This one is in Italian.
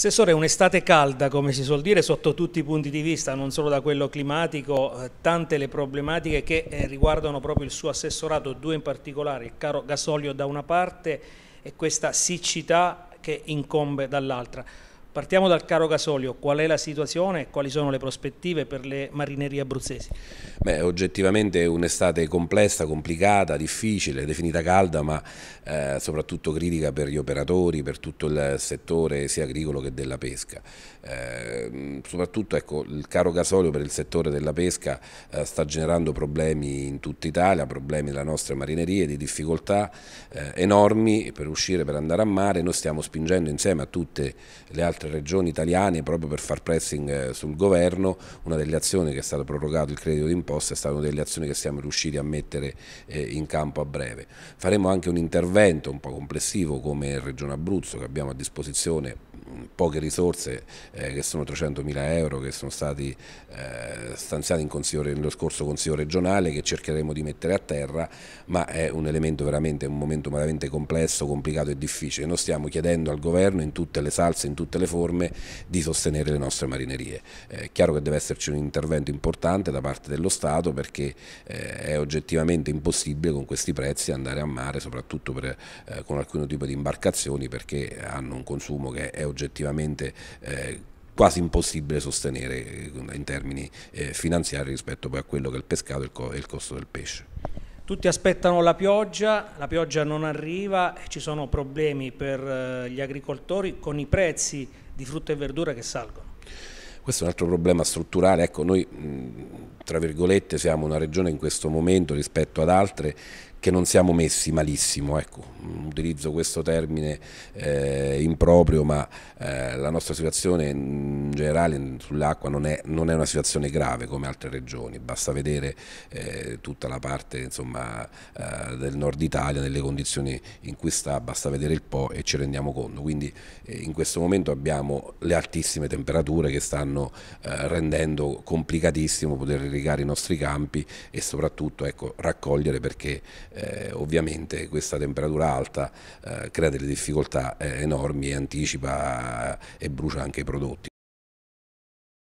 Assessore, un'estate calda, come si suol dire, sotto tutti i punti di vista, non solo da quello climatico, eh, tante le problematiche che eh, riguardano proprio il suo assessorato, due in particolare, il caro gasolio da una parte e questa siccità che incombe dall'altra. Partiamo dal caro gasolio, qual è la situazione e quali sono le prospettive per le marinerie abruzzesi? Beh, oggettivamente è un'estate complessa, complicata, difficile, definita calda, ma eh, soprattutto critica per gli operatori, per tutto il settore sia agricolo che della pesca. Eh, soprattutto ecco, il caro gasolio per il settore della pesca eh, sta generando problemi in tutta Italia, problemi nella nostra marineria, di difficoltà eh, enormi per uscire, per andare a mare. Noi stiamo spingendo insieme a tutte le altre regioni italiane proprio per far pressing eh, sul governo. Una delle azioni che è stato prorogato il credito d'imposta è stata una delle azioni che siamo riusciti a mettere eh, in campo a breve. Faremo anche un intervento un po' complessivo come Regione Abruzzo che abbiamo a disposizione poche risorse eh, che sono 300 mila euro che sono stati eh, stanziati nello scorso Consiglio regionale che cercheremo di mettere a terra ma è un elemento veramente, un momento veramente complesso, complicato e difficile. Noi stiamo chiedendo al governo in tutte le salse, in tutte le forme di sostenere le nostre marinerie. È chiaro che deve esserci un intervento importante da parte dello Stato perché eh, è oggettivamente impossibile con questi prezzi andare a mare soprattutto per, eh, con alcun tipo di imbarcazioni perché hanno un consumo che è oggettivamente oggettivamente eh, quasi impossibile sostenere eh, in termini eh, finanziari rispetto poi a quello che è il pescato e il costo del pesce. Tutti aspettano la pioggia, la pioggia non arriva e ci sono problemi per eh, gli agricoltori con i prezzi di frutta e verdura che salgono. Questo è un altro problema strutturale, ecco noi tra virgolette siamo una regione in questo momento rispetto ad altre che non siamo messi malissimo, ecco, utilizzo questo termine eh, improprio, ma eh, la nostra situazione in generale sull'acqua non, non, è una situazione grave come altre regioni, basta vedere eh, tutta la parte insomma, eh, del nord Italia, nelle condizioni in cui sta, basta vedere il Po e ci rendiamo conto, quindi eh, in questo momento abbiamo le altissime temperature che stanno eh, rendendo complicatissimo poter irrigare i nostri campi e soprattutto ecco, raccogliere perché eh, ovviamente questa temperatura alta eh, crea delle difficoltà eh, enormi e anticipa eh, e brucia anche i prodotti.